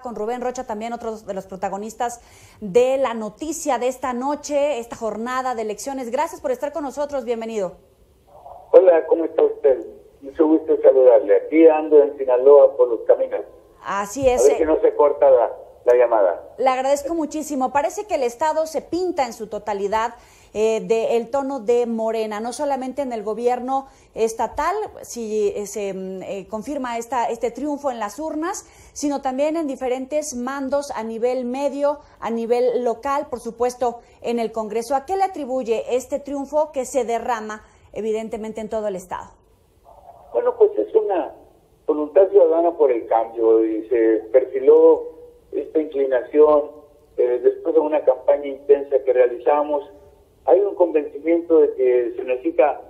Con Rubén Rocha, también otro de los protagonistas de la noticia de esta noche, esta jornada de elecciones. Gracias por estar con nosotros, bienvenido. Hola, ¿cómo está usted? Mucho gusto saludarle. Aquí ando en Sinaloa por los caminos. Así es. A ver que no se corta la, la llamada. Le agradezco muchísimo. Parece que el Estado se pinta en su totalidad eh, del tono de Morena, no solamente en el gobierno estatal, si eh, se mm, eh, confirma esta, este triunfo en las urnas, sino también en diferentes mandos a nivel medio, a nivel local, por supuesto, en el Congreso. ¿A qué le atribuye este triunfo que se derrama, evidentemente, en todo el Estado? Bueno, pues es una voluntad ciudadana por el cambio y se perfiló esta inclinación después de una campaña intensa que realizamos hay un convencimiento de que se necesita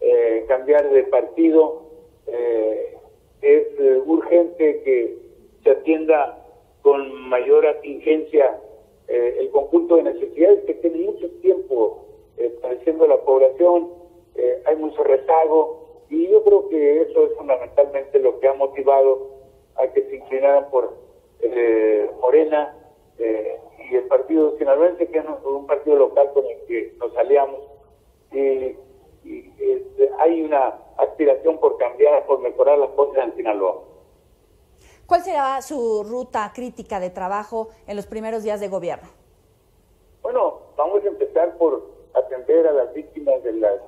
eh, cambiar de partido. Eh, es eh, urgente que se atienda con mayor atingencia el conjunto de necesidades que tiene mucho tiempo padeciendo la población. hay mucho rezago y yo creo que eso es fundamentalmente lo que ha motivado a que se inclinaran por Morena y el partido sinaloense, que es un partido local con el que nos aliamos. y este, hay una aspiración por cambiar, por mejorar las cosas en Sinaloa. ¿Cuál será su ruta crítica de trabajo en los primeros días de gobierno? Bueno, vamos a empezar por atender a las víctimas de las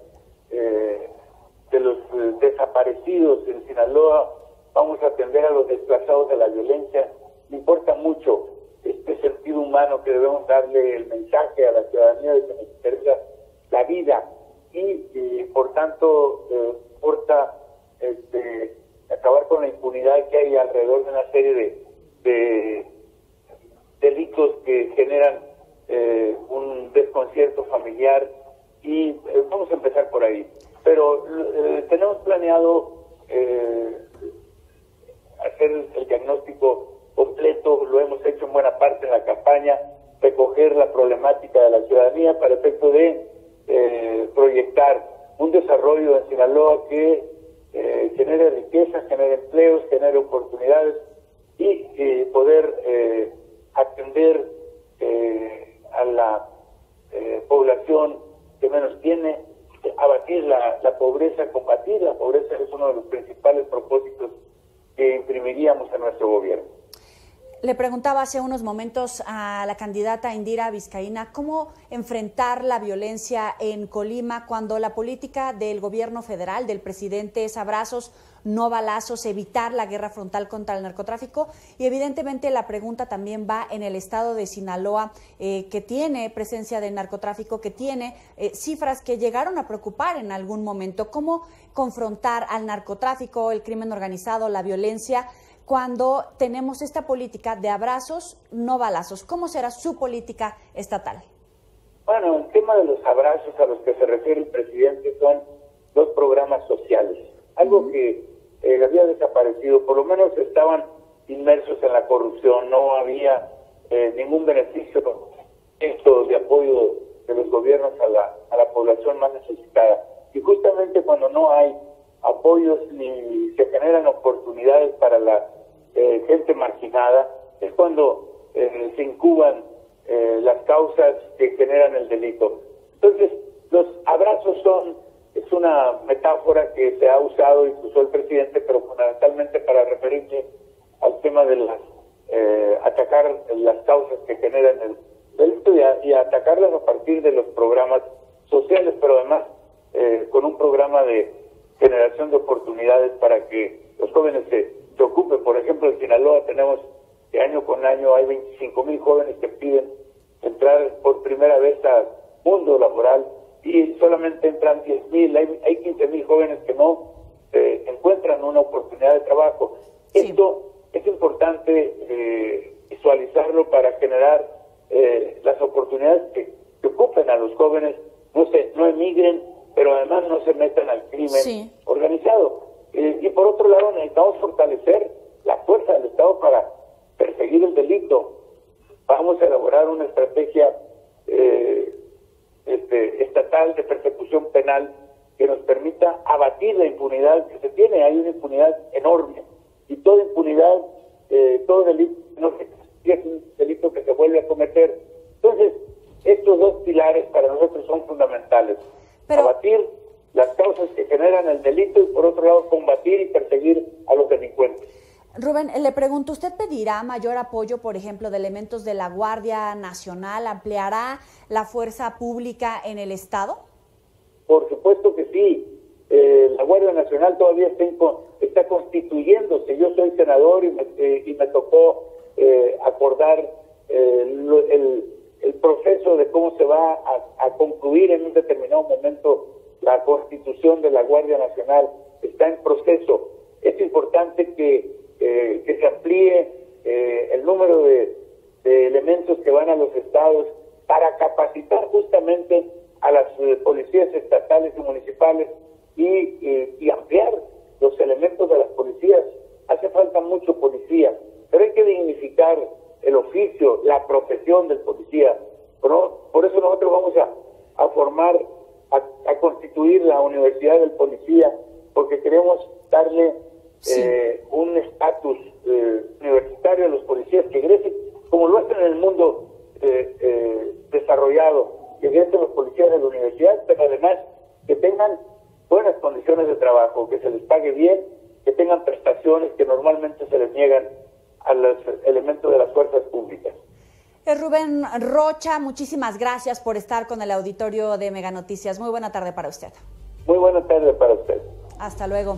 eh, de los eh, desaparecidos en Sinaloa, vamos a atender a los desplazados de la violencia. Me importa mucho este sentido humano que debemos darle el mensaje a la ciudadanía de que nos interesa la vida y, por tanto eh, importa este, acabar con la impunidad que hay alrededor de una serie de, delitos que generan eh, un desconcierto familiar y eh, vamos a empezar por ahí. Pero tenemos planeado hacer el diagnóstico completo, lo hemos hecho en buena parte en la campaña, recoger la problemática de la ciudadanía para efecto de eh, proyectar un desarrollo en Sinaloa que eh, genere riqueza, genere empleos, genere oportunidades y eh, poder atender a la población que menos tiene, abatir la, la pobreza, combatir la pobreza es uno de los principales propósitos que imprimiríamos a nuestro gobierno. Le preguntaba hace unos momentos a la candidata Indira Vizcaína cómo enfrentar la violencia en Colima cuando la política del gobierno federal, del presidente es abrazos, no balazos, evitar la guerra frontal contra el narcotráfico. Y evidentemente la pregunta también va en el estado de Sinaloa, eh, que tiene presencia de narcotráfico, que tiene eh, cifras que llegaron a preocupar en algún momento. ¿Cómo confrontar al narcotráfico, el crimen organizado, la violencia? Cuando tenemos esta política de abrazos, no balazos? ¿Cómo será su política estatal? Bueno, el tema de los abrazos a los que se refiere el presidente son los programas sociales, algo que eh, había desaparecido, por lo menos estaban inmersos en la corrupción, no había eh, ningún beneficio esto de apoyo de los gobiernos a la, a la población más necesitada. Y justamente cuando no hay apoyos ni se generan oportunidades para la eh, gente marginada, es cuando eh, se incuban eh, las causas que generan el delito. Entonces, los abrazos son, es una metáfora que se ha usado y usó el presidente, pero fundamentalmente para referirse al tema de las, atacar las causas que generan el delito y, y atacarlas a partir de los programas sociales, pero además con un programa de generación de oportunidades para que los jóvenes se, ocupen. Por ejemplo, en Sinaloa tenemos que año con año hay 25 mil jóvenes que piden entrar por primera vez al mundo laboral y solamente entran 10 mil, hay, hay 15 mil jóvenes que no eh, encuentran una oportunidad de trabajo. Esto es importante eh, visualizarlo para generar eh, las oportunidades que, ocupen a los jóvenes, no se no emigren pero además no se metan al crimen organizado. Eh, y por otro lado, necesitamos fortalecer la fuerza del Estado para perseguir el delito. Vamos a elaborar una estrategia eh, este, estatal de persecución penal que nos permita abatir la impunidad que se tiene. Hay una impunidad enorme y toda impunidad, eh, todo delito no es un delito que se vuelve a cometer. Entonces, estos dos pilares para nosotros son Abatir las causas que generan el delito y por otro lado combatir y perseguir a los delincuentes. Rubén, le pregunto, ¿usted pedirá mayor apoyo, por ejemplo, de elementos de la Guardia Nacional? ¿Ampliará la fuerza pública en el Estado? Por supuesto que sí. Eh, la Guardia Nacional todavía está, está, constituyéndose. Yo soy senador y me, eh, y me tocó eh, acordar el, el, proceso de cómo se va a, concluir en un determinado momento la constitución de la Guardia Nacional. Está en proceso. Es importante que eh, se amplíe eh, el número de, elementos que van a los estados para capacitar justamente a las eh, policías estatales y municipales y, ampliar los elementos de las policías. Hace falta mucho policía, pero hay que dignificar el oficio, la profesión del policía. Por, eso nosotros vamos a, formar, a, a, constituir la Universidad del Policía, porque queremos darle eh, un estatus eh, universitario a los policías que egresen, como lo hacen en el mundo eh, desarrollado, que egresen los policías de la universidad, pero además que tengan buenas condiciones de trabajo, que se les pague bien, que tengan prestaciones que normalmente se les niegan a los elementos de las fuerzas públicas. Rubén Rocha, muchísimas gracias por estar con el auditorio de Mega Noticias. Muy buena tarde para usted. Muy buena tarde para usted. Hasta luego.